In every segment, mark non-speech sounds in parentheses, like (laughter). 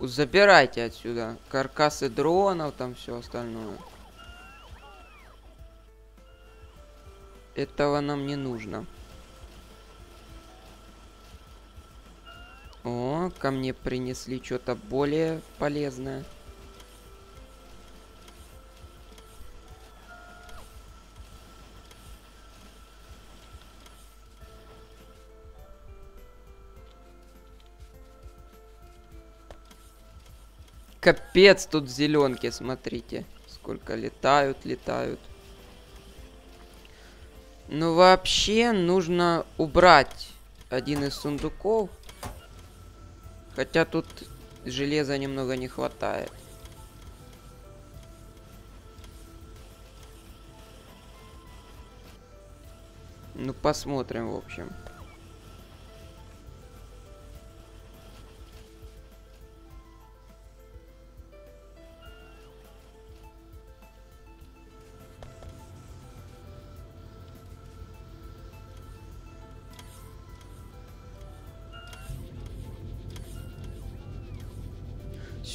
Забирайте отсюда каркасы дронов, там все остальное. Этого нам не нужно. О, ко мне принесли что-то более полезное. Капец, тут зеленки, смотрите. Сколько летают, летают. Ну, вообще, нужно убрать один из сундуков. Хотя тут железа немного не хватает. Ну, посмотрим, в общем.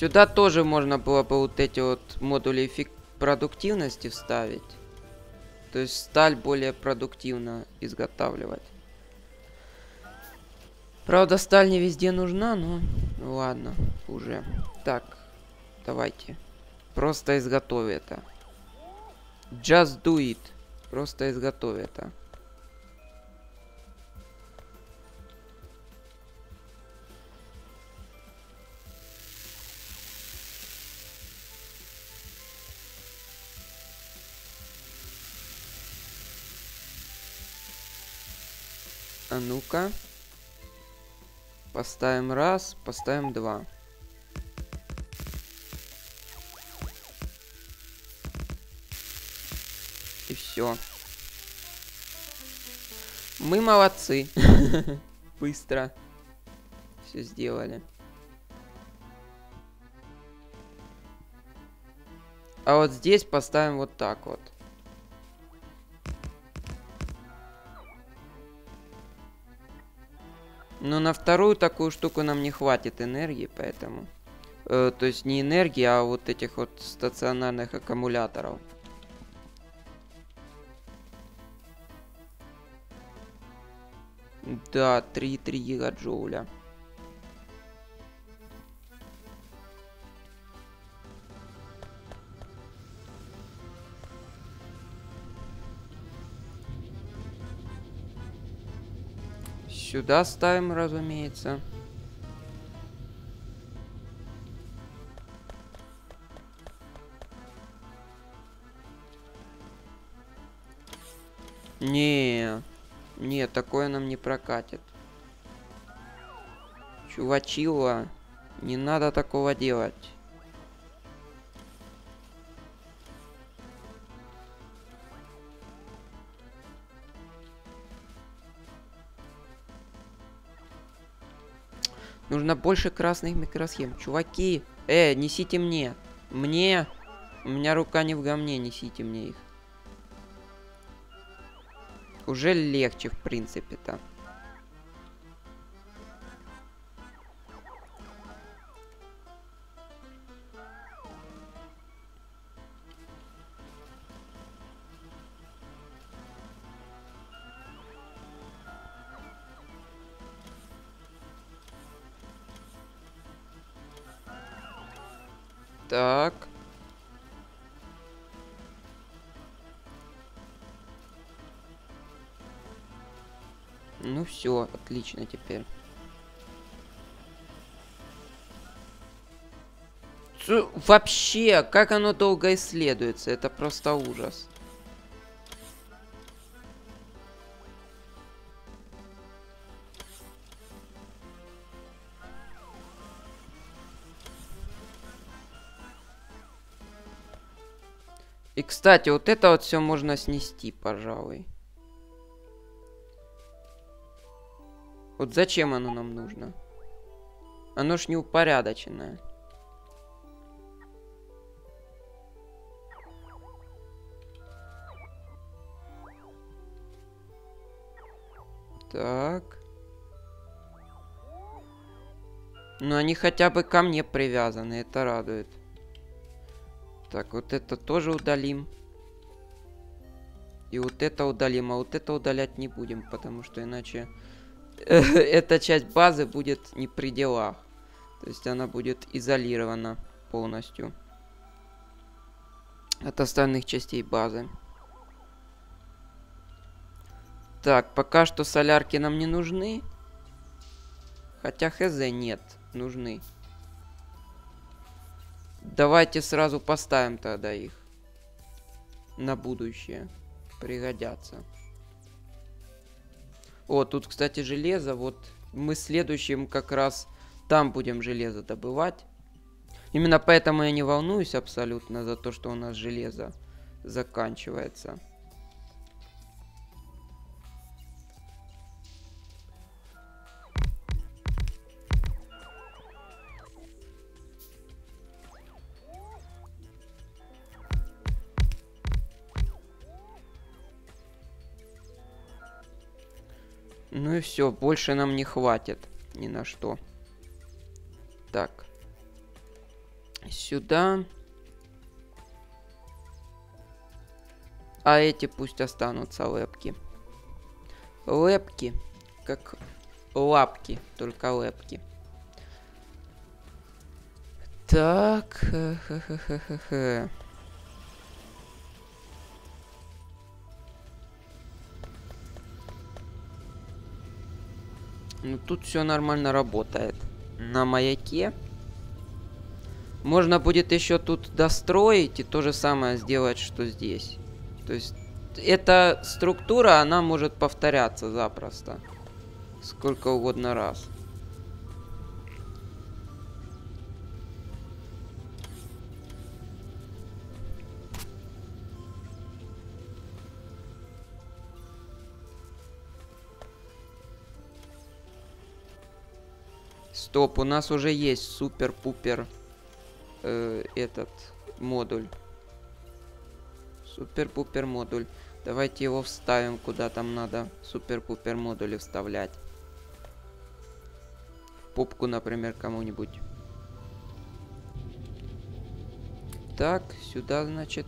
Сюда тоже можно было бы вот эти вот модули эффект продуктивности вставить. То есть сталь более продуктивно изготавливать. Правда, сталь не везде нужна, но ладно, уже. Так, давайте. Просто изготовь это. Just do it. Просто изготовь это. А ну-ка. Поставим раз, поставим два. И все. Мы молодцы. (laughs) Быстро. Все сделали. А вот здесь поставим вот так вот. Но на вторую такую штуку нам не хватит энергии, поэтому... Э, то есть не энергии, а вот этих вот стационарных аккумуляторов. Да, 3,3 гигаджоуля. Сюда ставим, разумеется. Не, не, такое нам не прокатит. Чувачила, не надо такого делать. Нужно больше красных микросхем. Чуваки, э, несите мне. Мне. У меня рука не в говне, несите мне их. Уже легче, в принципе-то. Так. Ну все, отлично теперь. Вообще, как оно долго исследуется, это просто ужас. Кстати, вот это вот все можно снести, пожалуй. Вот зачем оно нам нужно? Оно ж неупорядоченное. Так. Но они хотя бы ко мне привязаны, это радует. Так, вот это тоже удалим. И вот это удалим, а вот это удалять не будем, потому что иначе (laughs) эта часть базы будет не при делах. То есть она будет изолирована полностью от остальных частей базы. Так, пока что солярки нам не нужны. Хотя хз нет, нужны. Давайте сразу поставим тогда их. На будущее. Пригодятся. О, тут, кстати, железо. Вот мы следующим как раз там будем железо добывать. Именно поэтому я не волнуюсь абсолютно за то, что у нас железо заканчивается. Все, больше нам не хватит ни на что. Так. Сюда. А эти пусть останутся лэпки. Лэпки, как лапки, только лэпки. Так, ха Ну тут все нормально работает. На маяке. Можно будет еще тут достроить и то же самое сделать, что здесь. То есть эта структура, она может повторяться запросто. Сколько угодно раз. Стоп, у нас уже есть супер-пупер э, этот модуль. Супер-пупер модуль. Давайте его вставим, куда там надо супер-пупер модули вставлять. В попку, например, кому-нибудь. Так, сюда, значит.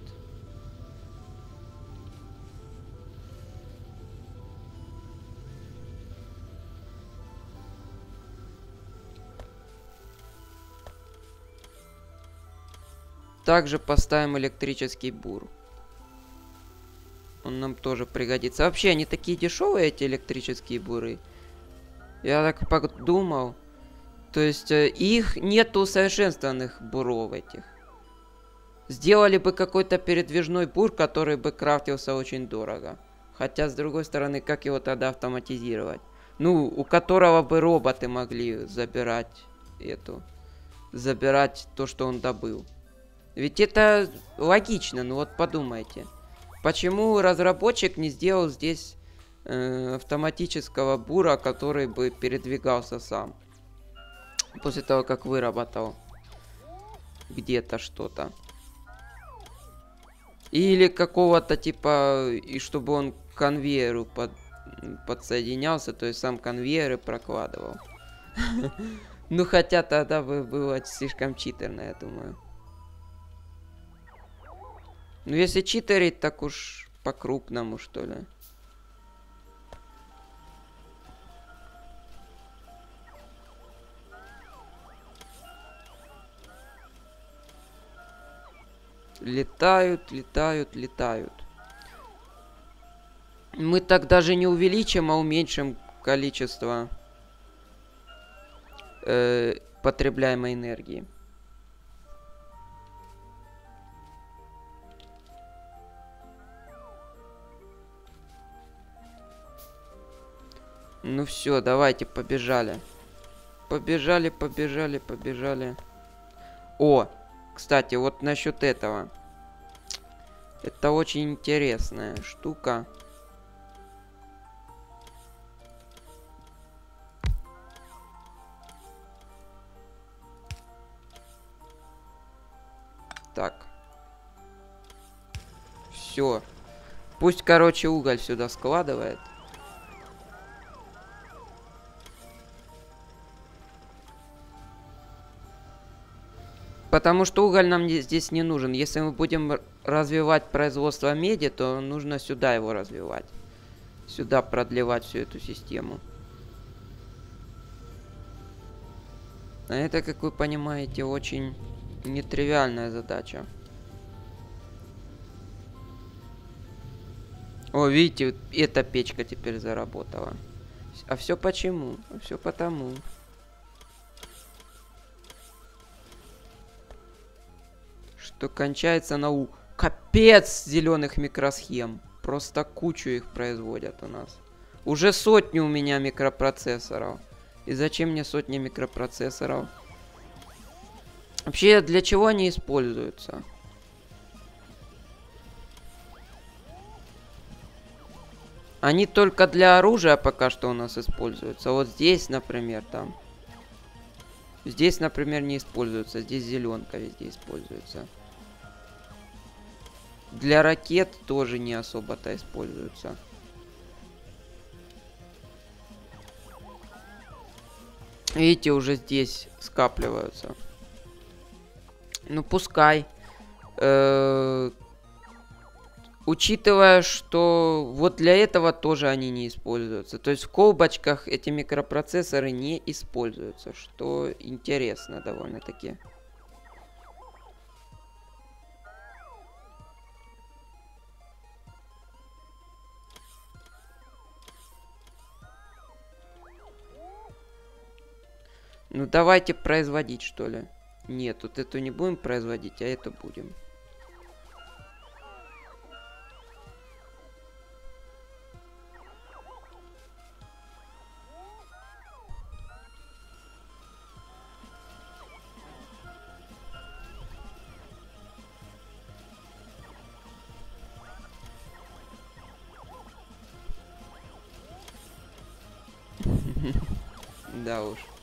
Также поставим электрический бур. Он нам тоже пригодится. Вообще, они такие дешевые, эти электрические буры. Я так подумал. То есть, э, их нету усовершенствованных буров этих. Сделали бы какой-то передвижной бур, который бы крафтился очень дорого. Хотя, с другой стороны, как его тогда автоматизировать? Ну, у которого бы роботы могли забирать эту... Забирать то, что он добыл. Ведь это логично, ну вот подумайте. Почему разработчик не сделал здесь э, автоматического бура, который бы передвигался сам? После того, как выработал где-то что-то. Или какого-то типа, и чтобы он к конвейеру под, подсоединялся, то есть сам конвейеры прокладывал. (laughs) Ну хотя тогда бы было слишком читерно, я думаю. Ну, если читерить, так уж по-крупному, что ли. Летают, летают, летают. Мы так даже не увеличим, а уменьшим количество э, потребляемой энергии. Ну все, давайте, побежали. Побежали, побежали, побежали. О, кстати, вот насчет этого. Это очень интересная штука. Так. Все. Пусть, короче, уголь сюда складывает. Потому что уголь нам здесь не нужен. Если мы будем развивать производство меди, то нужно сюда его развивать. Сюда продлевать всю эту систему. А это, как вы понимаете, очень нетривиальная задача. О, видите, эта печка теперь заработала. А все почему? А все потому. Что кончается на У. Капец зеленых микросхем. Просто кучу их производят у нас. Уже сотни у меня микропроцессоров. И зачем мне сотни микропроцессоров? Вообще, для чего они используются? Они только для оружия пока что у нас используются. Вот здесь, например, там. Здесь, например, не используются. Здесь зеленка везде используется. Для ракет тоже не особо-то используются. Видите, уже здесь скапливаются. Ну, пускай. Э, Учитывая, что вот для этого тоже они не используются. То есть в колбочках эти микропроцессоры не используются, что интересно довольно-таки. Ну давайте производить, что ли. Нет, вот эту не будем производить, а это будем. (laughs) Да уж.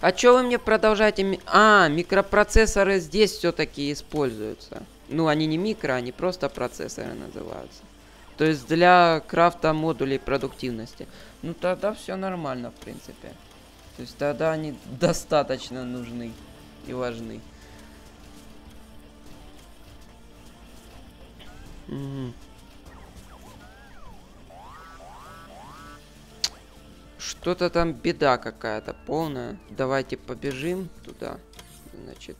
А чё вы мне продолжаете... А, микропроцессоры здесь все-таки используются. Ну, они не микро, они просто процессоры называются. То есть для крафта модулей продуктивности. Ну, тогда все нормально, в принципе. То есть тогда они достаточно нужны и важны. Мгм. Что-то там беда какая-то полная. Давайте побежим туда. Значит.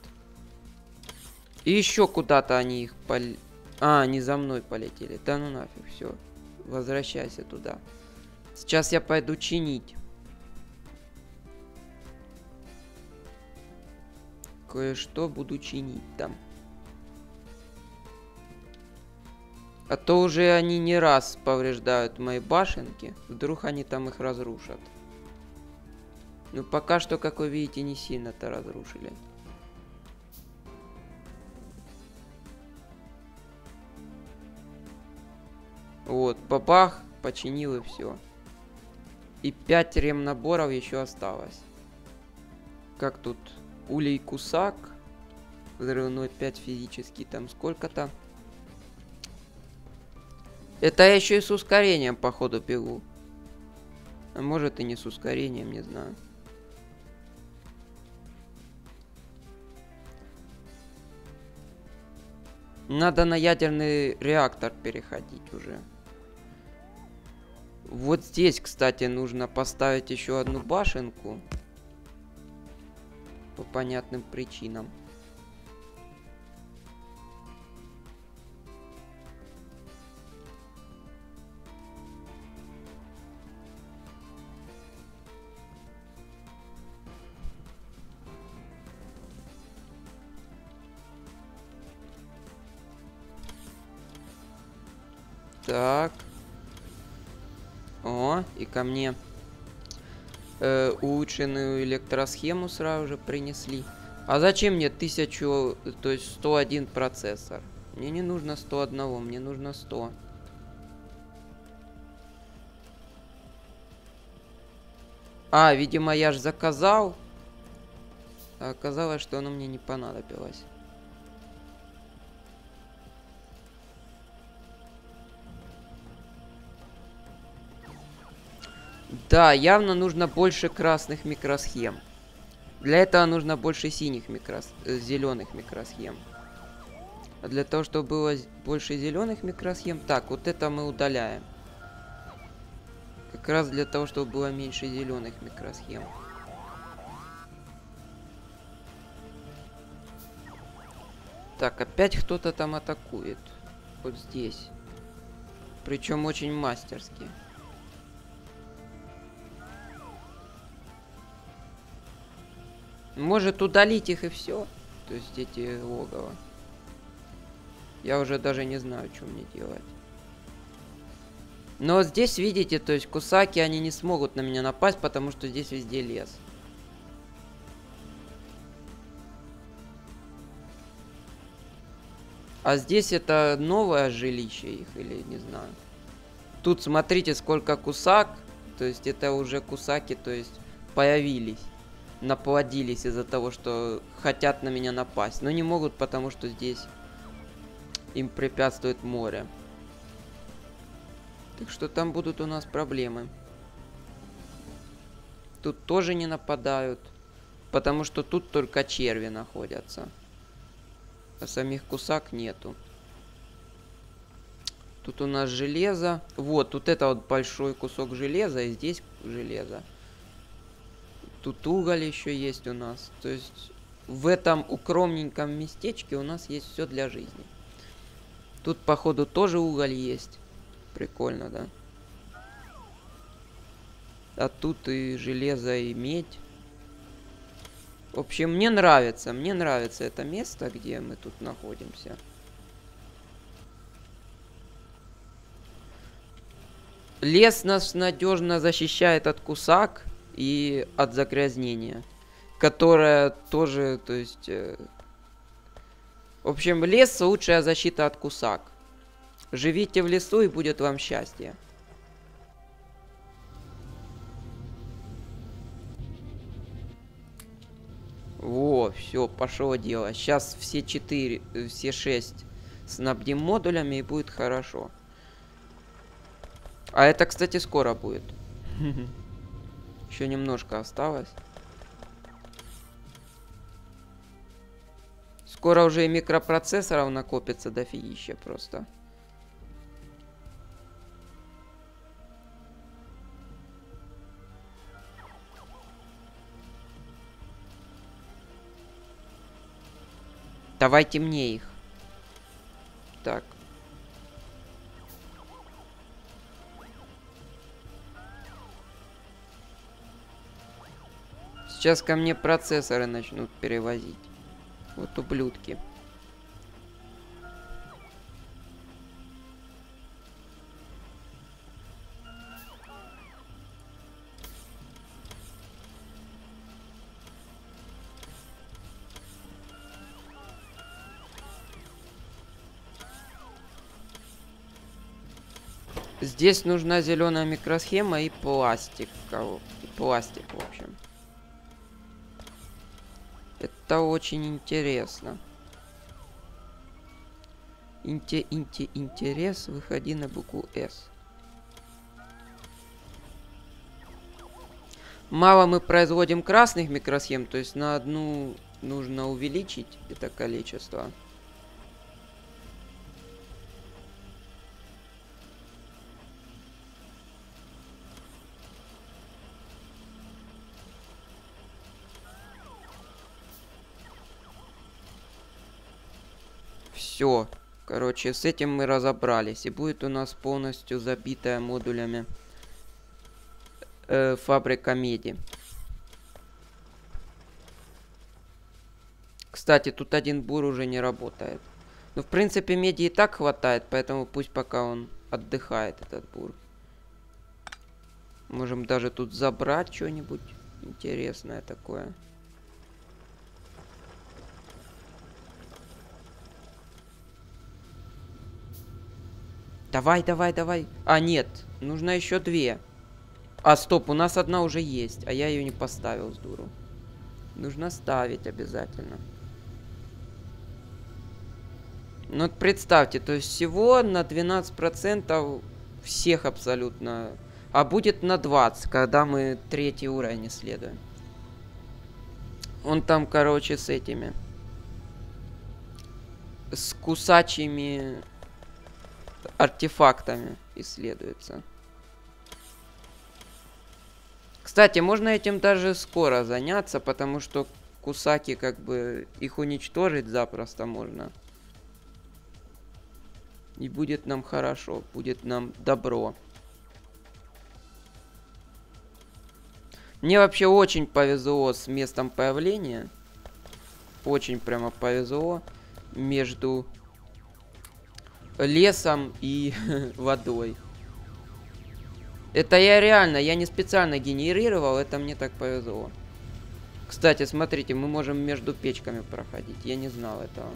И еще куда-то они их пол... А, они за мной полетели. Да ну нафиг, все. Возвращайся туда. Сейчас я пойду чинить. Кое-что буду чинить там. А то уже они не раз повреждают мои башенки. Вдруг они там их разрушат. Ну, пока что, как вы видите, не сильно-то разрушили. Вот, бабах, починил и все. И 5 ремнаборов еще осталось. Как тут? Улей кусак. Взрывной 5 физический, там сколько-то. Это я еще и с ускорением, походу, бегу. А может и не с ускорением, не знаю. Надо на ядерный реактор переходить уже. Вот здесь, кстати, нужно поставить еще одну башенку. По понятным причинам. Ко мне э, улучшенную электросхему сразу же принесли. А зачем мне 1000, то есть 101 процессор? Мне не нужно 101, мне нужно 100. А, видимо, я ж заказал. А оказалось, что оно мне не понадобилось. Да, явно нужно больше красных микросхем. Для этого нужно больше синих микрос... Э, зеленых микросхем. А для того, чтобы было больше зеленых микросхем... Так, вот это мы удаляем. Как раз для того, чтобы было меньше зеленых микросхем. Так, опять кто-то там атакует. Вот здесь. Причем очень мастерски. Может удалить их и все. То есть эти логово. Я уже даже не знаю, что мне делать. Но здесь, видите, то есть кусаки, они не смогут на меня напасть, потому что здесь везде лес. А здесь это новое жилище их, или не знаю. Тут смотрите, сколько кусак. То есть это уже кусаки, то есть появились. Наплодились из-за того, что хотят на меня напасть. Но не могут, потому что здесь им препятствует море. Так что там будут у нас проблемы. Тут тоже не нападают. Потому что тут только черви находятся. А самих кусак нету. Тут у нас железо. Вот, тут это вот большой кусок железа, и здесь железо. Тут уголь еще есть у нас. То есть в этом укромненьком местечке у нас есть все для жизни. Тут, походу, тоже уголь есть. Прикольно, да? А тут и железо, и медь. В общем, мне нравится, мне нравится это место, где мы тут находимся. Лес нас надежно защищает от кусак и от загрязнения, которое тоже, то есть... Э... В общем, лес лучшая защита от кусак. Живите в лесу и будет вам счастье. Во, все, пошло дело. Сейчас все четыре, э, все шесть снабдим модулями и будет хорошо. А это, кстати, скоро будет. (laughs) Еще немножко осталось. Скоро уже и микропроцессоров накопится дофигища просто. Давайте мне их. Так. Сейчас ко мне процессоры начнут перевозить. Вот ублюдки. Здесь нужна зеленая микросхема и пластик. Пластик, в общем. Это очень интересно. Инте, инте, интерес, выходи на букву С. Мало мы производим красных микросхем, то есть на одну нужно увеличить это количество. Все. Короче, с этим мы разобрались. И будет у нас полностью забитая модулями э, фабрика меди. Кстати, тут один бур уже не работает. Ну, в принципе, меди и так хватает, поэтому пусть пока он отдыхает, этот бур. Можем даже тут забрать что-нибудь интересное такое. Давай, давай, давай. А, нет. Нужно еще две. А, стоп, у нас одна уже есть. А я ее не поставил с дуру. Нужно ставить обязательно. Ну, вот представьте, то есть всего на 12% всех абсолютно. А будет на 20, когда мы третий уровень исследуем. Он там, короче, с этими. С кусачими артефактами исследуется. Кстати, можно этим даже скоро заняться, потому что кусаки, как бы, их уничтожить запросто можно. И будет нам хорошо, будет нам добро. Мне вообще очень повезло с местом появления. Очень прямо повезло между лесом и (laughs) водой. Это я реально, я не специально генерировал, это мне так повезло. Кстати, смотрите, мы можем между печками проходить. Я не знал этого.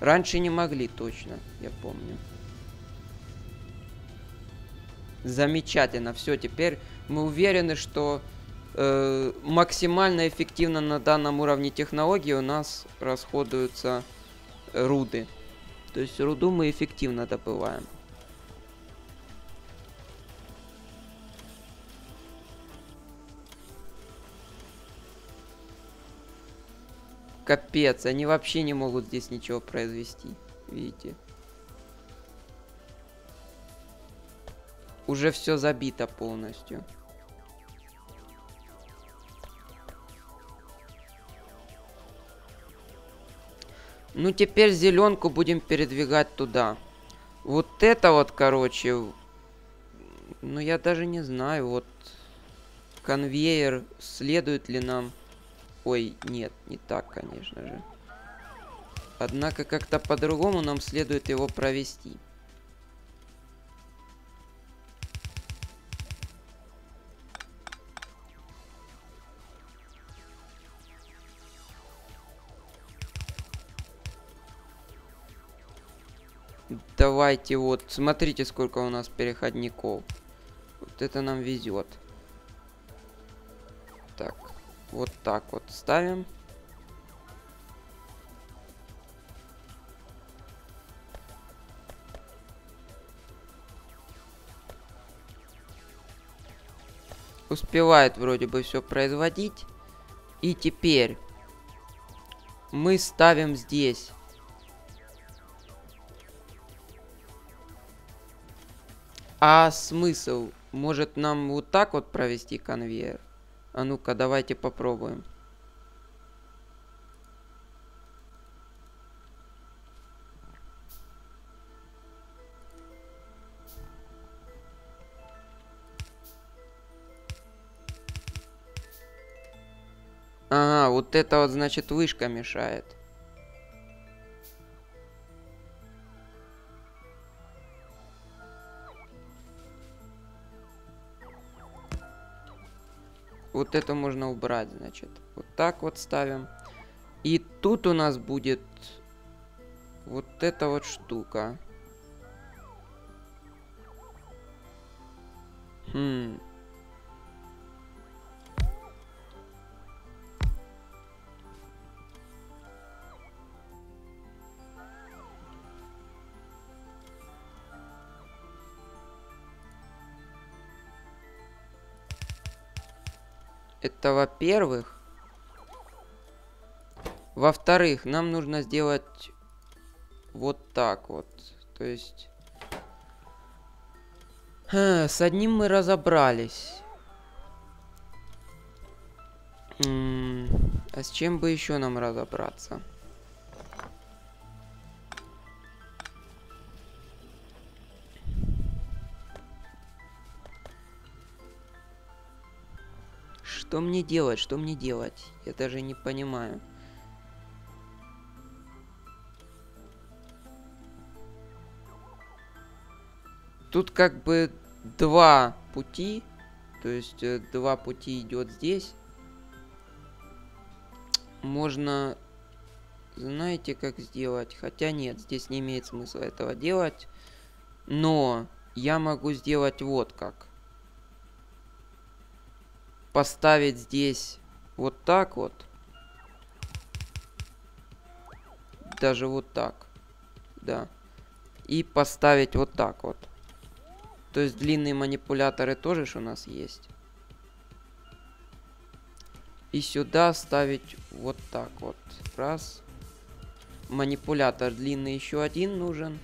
Раньше не могли точно, я помню. Замечательно. Все, теперь мы уверены, что э, максимально эффективно на данном уровне технологии у нас расходуются руды. То есть руду мы эффективно добываем. Капец, они вообще не могут здесь ничего произвести. Видите? Уже все забито полностью. Ну, теперь зеленку будем передвигать туда. Вот это вот, короче... Ну, я даже не знаю, вот... Конвейер следует ли нам... Ой, нет, не так, конечно же. Однако как-то по-другому нам следует его провести. Давайте вот, смотрите, сколько у нас переходников. Вот это нам везет. Так, вот так вот ставим. Успевает вроде бы все производить. И теперь мы ставим здесь А смысл? Может нам вот так вот провести конвейер? А ну-ка, давайте попробуем. Ага, вот это вот значит вышка мешает. Вот это можно убрать, значит. Вот так вот ставим. И тут у нас будет вот эта вот штука. Хм. Это во-первых. Во-вторых, нам нужно сделать вот так вот. То есть... С одним мы разобрались. А с чем бы еще нам разобраться? Что мне делать? Что мне делать? Я даже не понимаю. Тут как бы два пути. То есть э, два пути идет здесь. Можно... Знаете, как сделать? Хотя нет, здесь не имеет смысла этого делать. Но я могу сделать вот как поставить здесь вот так вот. Даже вот так. Да. И поставить вот так вот. То есть длинные манипуляторы тоже у нас есть. И сюда ставить вот так вот. Раз. Манипулятор длинный еще один нужен.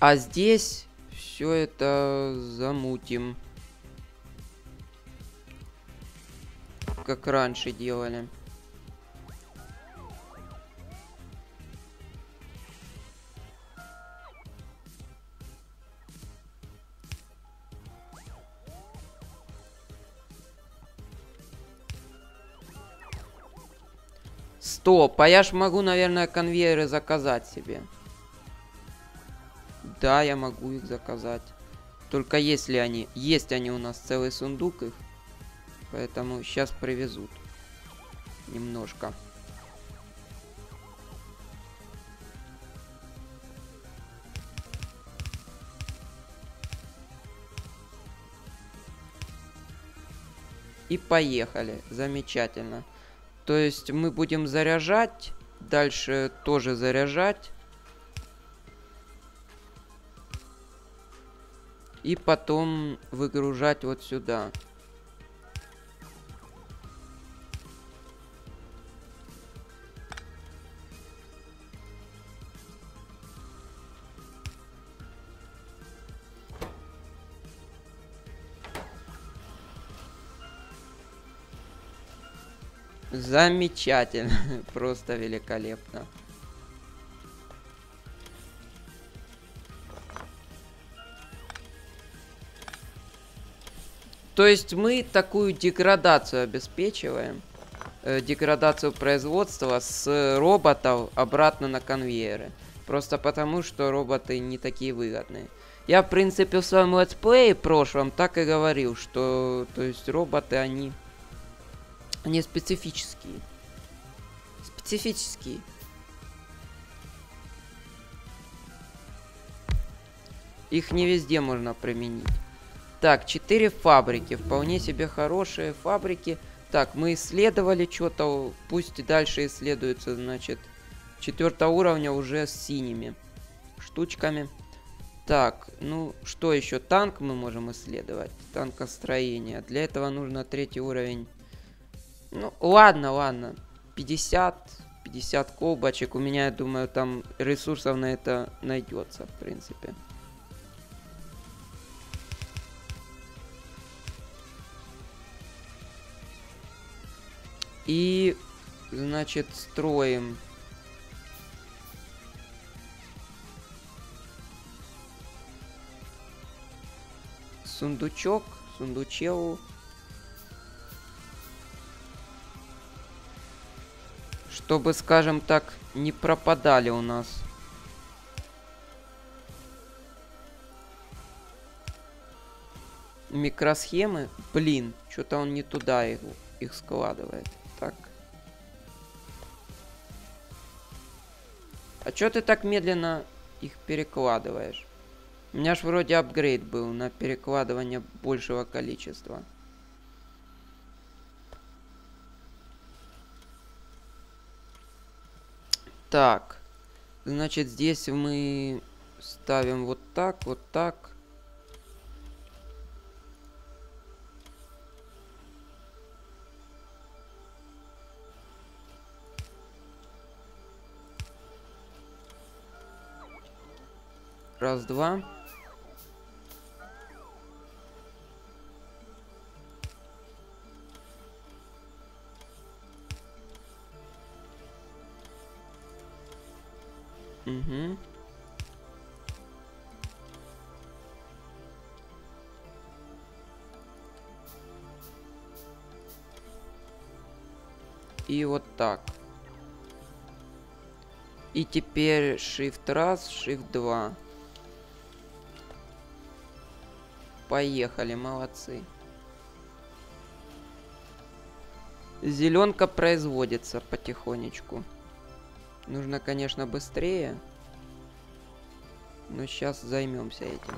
А здесь все это замутим. Как раньше делали. Стоп, а я ж могу, наверное, конвейеры заказать себе. Да, я могу их заказать. Только если они... Есть они у нас целый сундук их. Поэтому сейчас привезут. Немножко. И поехали. Замечательно. То есть мы будем заряжать. Дальше тоже заряжать. И потом выгружать вот сюда. Замечательно. (laughs) Просто великолепно. То есть мы такую деградацию обеспечиваем. Э, деградацию производства с роботов обратно на конвейеры. Просто потому, что роботы не такие выгодные. Я, в принципе, в своем летсплее прошлом так и говорил, что то есть роботы, они они специфические. Специфические. Их не везде можно применить. Так, четыре фабрики. Вполне себе хорошие фабрики. Так, мы исследовали что-то. Пусть дальше исследуется, значит. Четвертого уровня уже с синими штучками. Так, ну что еще? Танк мы можем исследовать. Танкостроение. Для этого нужно третий уровень ну, ладно, ладно. 50, 50 колбочек. У меня, я думаю, там ресурсов на это найдется, в принципе. И, значит, строим. Сундучок, сундучел. Чтобы, скажем так, не пропадали у нас. Микросхемы. Блин, что-то он не туда их, их складывает. Так. А что ты так медленно их перекладываешь? У меня ж вроде апгрейд был на перекладывание большего количества. Так. Значит, здесь мы ставим вот так, вот так. Раз, два. Угу. И вот так. И теперь Shift раз, Shift 2. Поехали, молодцы. Зеленка производится потихонечку. Нужно, конечно, быстрее. Но сейчас займемся этим.